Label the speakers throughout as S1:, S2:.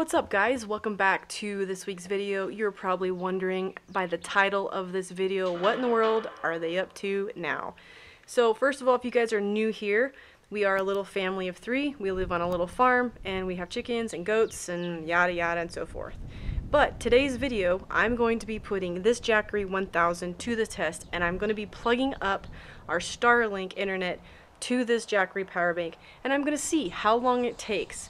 S1: up guys? Welcome back to this week's video. You're probably wondering by the title of this video, what in the world are they up to now? So first of all, if you guys are new here, we are a little family of three. We live on a little farm and we have chickens and goats and yada yada and so forth. But today's video, I'm going to be putting this Jackery 1000 to the test and I'm going to be plugging up our Starlink internet to this Jackery power bank and I'm going to see how long it takes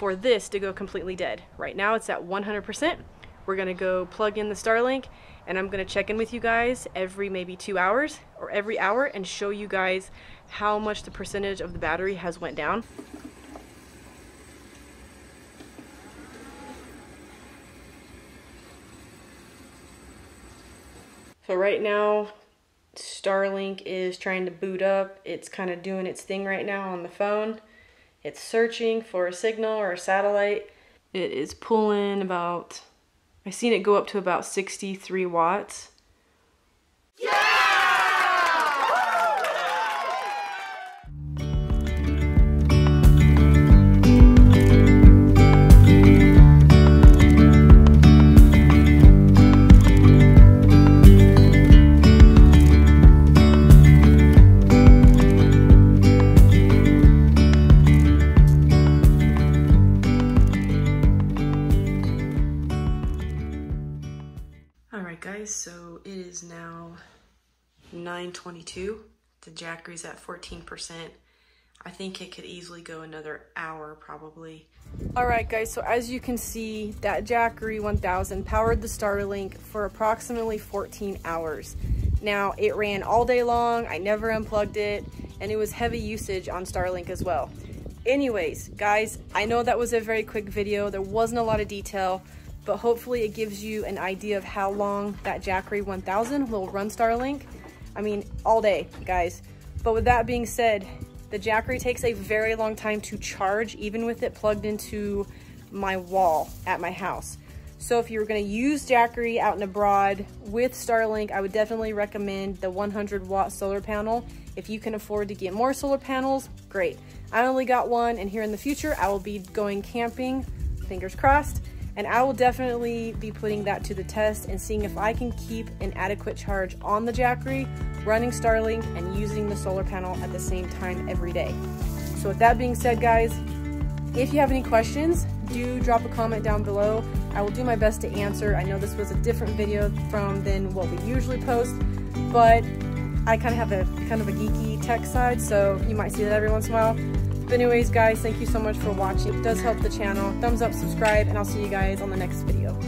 S1: for this to go completely dead. Right now it's at 100%. We're gonna go plug in the Starlink and I'm gonna check in with you guys every maybe two hours or every hour and show you guys how much the percentage of the battery has went down. So right now, Starlink is trying to boot up. It's kind of doing its thing right now on the phone. It's searching for a signal or a satellite. It is pulling about, I've seen it go up to about 63 watts. Guys, so it is now 9.22. The Jackery's at 14%. I think it could easily go another hour probably. All right guys, so as you can see, that Jackery 1000 powered the Starlink for approximately 14 hours. Now it ran all day long, I never unplugged it, and it was heavy usage on Starlink as well. Anyways, guys, I know that was a very quick video. There wasn't a lot of detail, but hopefully it gives you an idea of how long that Jackery 1000 will run Starlink. I mean, all day, guys. But with that being said, the Jackery takes a very long time to charge, even with it plugged into my wall at my house. So if you're gonna use Jackery out and abroad with Starlink, I would definitely recommend the 100 watt solar panel. If you can afford to get more solar panels, great. I only got one and here in the future, I will be going camping, fingers crossed, and I will definitely be putting that to the test and seeing if I can keep an adequate charge on the Jackery, running Starlink, and using the solar panel at the same time every day. So with that being said, guys, if you have any questions, do drop a comment down below. I will do my best to answer. I know this was a different video from than what we usually post, but I kind of have a kind of a geeky tech side, so you might see that every once in a while. But anyways, guys, thank you so much for watching. It does help the channel. Thumbs up, subscribe, and I'll see you guys on the next video.